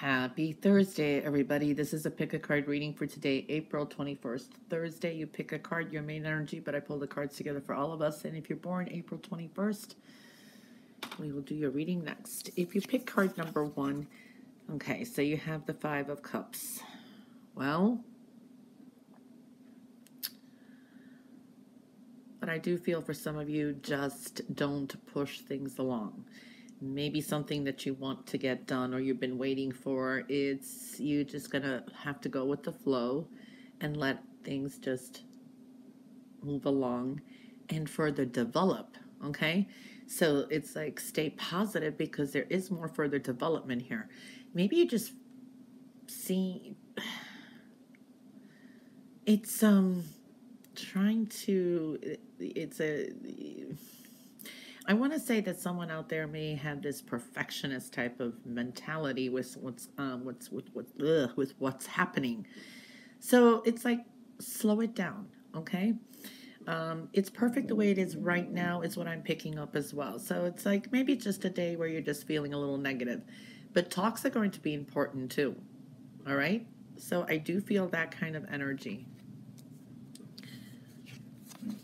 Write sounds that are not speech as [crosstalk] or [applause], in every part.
Happy Thursday, everybody. This is a pick a card reading for today, April 21st. Thursday, you pick a card, your main energy, but I pull the cards together for all of us. And if you're born April 21st, we will do your reading next. If you pick card number one, okay, so you have the Five of Cups. Well, but I do feel for some of you, just don't push things along maybe something that you want to get done or you've been waiting for. It's you just gonna have to go with the flow and let things just move along and further develop. Okay, so it's like stay positive because there is more further development here. Maybe you just see [sighs] it's um trying to it's a I want to say that someone out there may have this perfectionist type of mentality with what's um, what's with what ugh, with what's happening. So it's like slow it down, okay? Um, it's perfect the way it is right now is what I'm picking up as well. So it's like maybe just a day where you're just feeling a little negative, but talks are going to be important too. All right. So I do feel that kind of energy.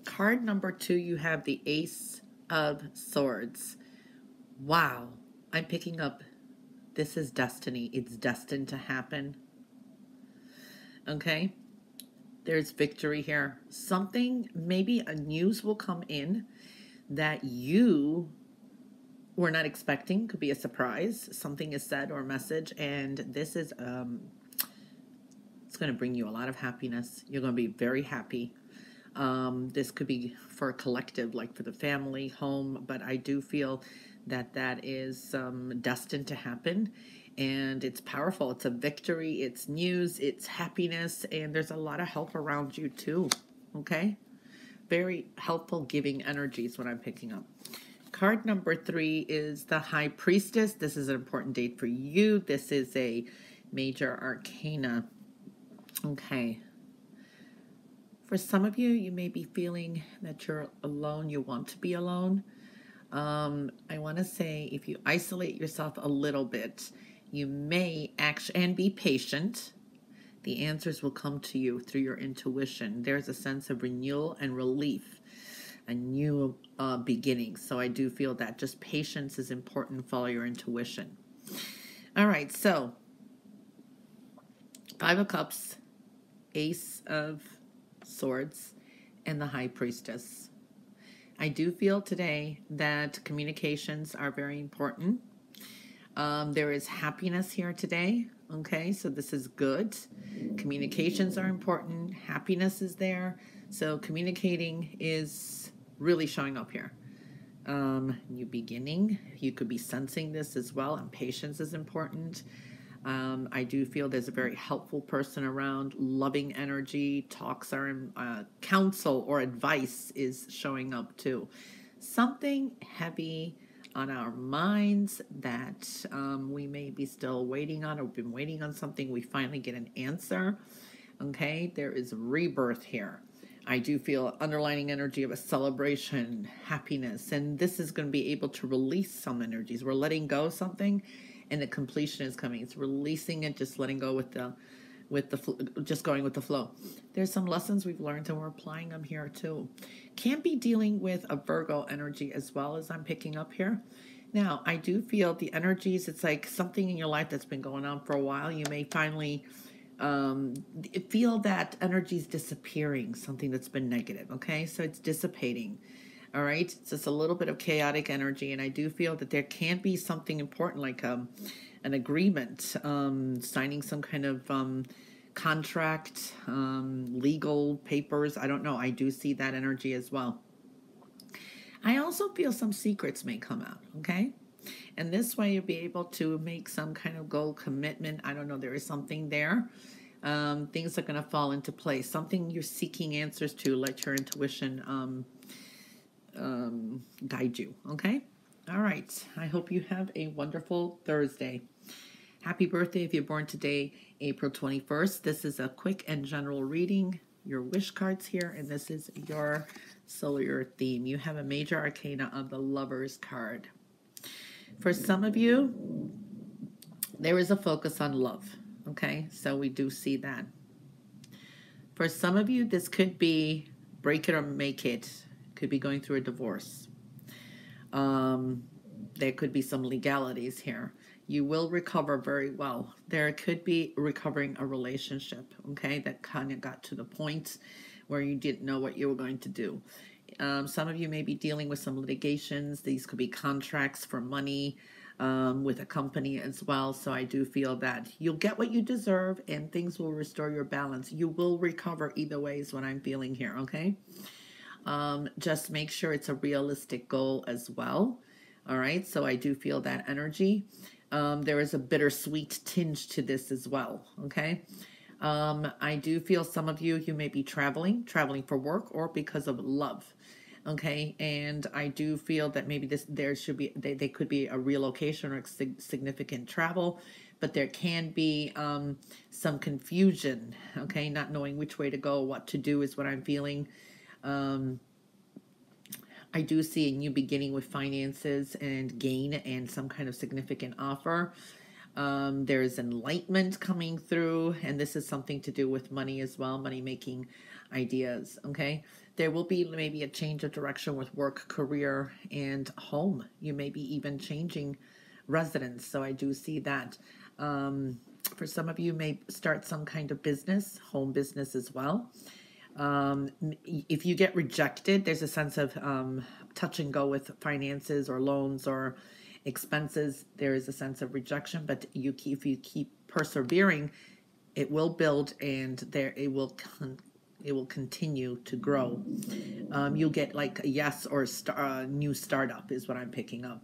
Card number two, you have the Ace of Swords. Wow, I'm picking up this is destiny. It's destined to happen. Okay? There's victory here. Something, maybe a news will come in that you were not expecting. Could be a surprise. Something is said or a message, and this is um it's going to bring you a lot of happiness. You're going to be very happy. Um, this could be for a collective, like for the family, home, but I do feel that that is um, destined to happen. And it's powerful. It's a victory. It's news. It's happiness. And there's a lot of help around you, too. Okay? Very helpful, giving energies what I'm picking up. Card number three is the High Priestess. This is an important date for you. This is a major arcana. Okay. For some of you, you may be feeling that you're alone, you want to be alone. Um, I want to say if you isolate yourself a little bit, you may actually, and be patient, the answers will come to you through your intuition. There's a sense of renewal and relief, a new uh, beginning. So I do feel that just patience is important. Follow your intuition. All right, so Five of Cups, Ace of Swords, and the High Priestess. I do feel today that communications are very important. Um, there is happiness here today. Okay, so this is good. Communications are important. Happiness is there. So communicating is really showing up here. Um, new beginning. You could be sensing this as well, and patience is important. Um, I do feel there's a very helpful person around, loving energy, talks are in, uh, counsel or advice is showing up too. Something heavy on our minds that um, we may be still waiting on or been waiting on something. We finally get an answer. Okay, there is rebirth here. I do feel underlining energy of a celebration, happiness, and this is going to be able to release some energies. We're letting go something and the completion is coming. It's releasing it, just letting go with the with the just going with the flow. There's some lessons we've learned and we're applying them here too. Can't be dealing with a Virgo energy as well as I'm picking up here. Now, I do feel the energies, it's like something in your life that's been going on for a while. You may finally um, feel that energy is disappearing, something that's been negative, okay? So it's dissipating. All right, it's just a little bit of chaotic energy, and I do feel that there can be something important like um, an agreement, um, signing some kind of um, contract, um, legal papers. I don't know. I do see that energy as well. I also feel some secrets may come out, okay? And this way you'll be able to make some kind of goal commitment. I don't know, there is something there. Um, things are going to fall into place. Something you're seeking answers to, let your intuition um, um, guide you. Okay? All right. I hope you have a wonderful Thursday. Happy birthday if you're born today, April 21st. This is a quick and general reading. Your wish cards here, and this is your solar theme. You have a major arcana of the Lover's card. For some of you, there is a focus on love. Okay, so we do see that. For some of you, this could be break it or make it. Could be going through a divorce. Um, there could be some legalities here. You will recover very well. There could be recovering a relationship, okay, that kind of got to the point where you didn't know what you were going to do. Um, some of you may be dealing with some litigations. These could be contracts for money um, with a company as well. So I do feel that you'll get what you deserve and things will restore your balance. You will recover either way, is what I'm feeling here, okay? Um, just make sure it's a realistic goal as well. All right, so I do feel that energy. Um, there is a bittersweet tinge to this as well, okay? Um, I do feel some of you, you may be traveling, traveling for work or because of love okay and i do feel that maybe this there should be they, they could be a relocation or significant travel but there can be um, some confusion okay not knowing which way to go what to do is what i'm feeling um, i do see a new beginning with finances and gain and some kind of significant offer um, there's enlightenment coming through and this is something to do with money as well money making ideas okay there will be maybe a change of direction with work, career, and home. You may be even changing residence. So I do see that. Um, for some of you, may start some kind of business, home business as well. Um, if you get rejected, there's a sense of um, touch and go with finances or loans or expenses. There is a sense of rejection, but you keep, if you keep persevering, it will build and there it will it will continue to grow. Um, you'll get like a yes or a star, uh, new startup is what I'm picking up.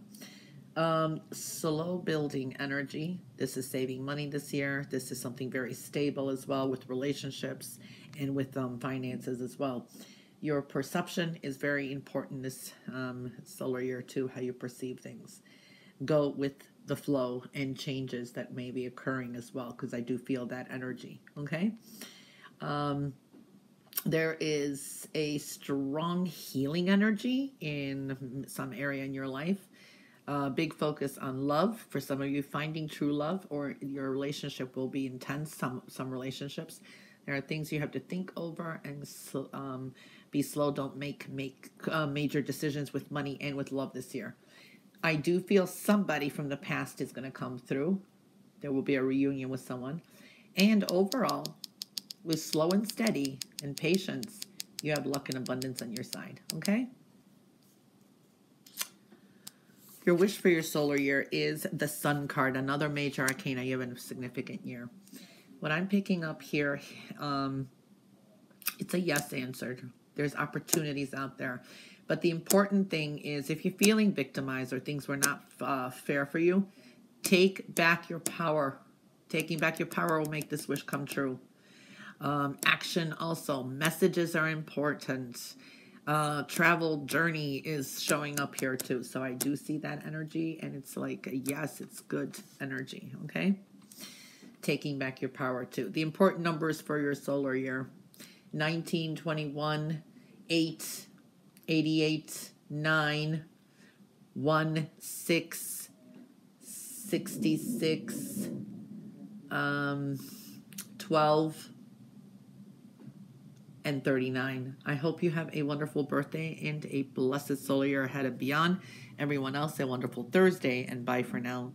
Um, slow building energy. This is saving money this year. This is something very stable as well with relationships and with um, finances as well. Your perception is very important this um, solar year too, how you perceive things. Go with the flow and changes that may be occurring as well, because I do feel that energy. Okay. Um, there is a strong healing energy in some area in your life. Big focus on love for some of you, finding true love, or your relationship will be intense. Some some relationships, there are things you have to think over and um, be slow. Don't make make uh, major decisions with money and with love this year. I do feel somebody from the past is going to come through. There will be a reunion with someone, and overall, with slow and steady and patience, you have luck and abundance on your side. Okay? Your wish for your solar year is the Sun card, another major arcana. You have a significant year. What I'm picking up here, um, it's a yes answer. There's opportunities out there. But the important thing is if you're feeling victimized or things were not uh, fair for you, take back your power. Taking back your power will make this wish come true. Um, action also. Messages are important. Uh, travel journey is showing up here too. So I do see that energy, and it's like, yes, it's good energy. Okay. Taking back your power too. The important numbers for your solar year 19, 21, 8, 88, 9, 1, 6, 66, um, 12, and 39. I hope you have a wonderful birthday and a blessed solar year ahead and beyond. Everyone else, a wonderful Thursday, and bye for now.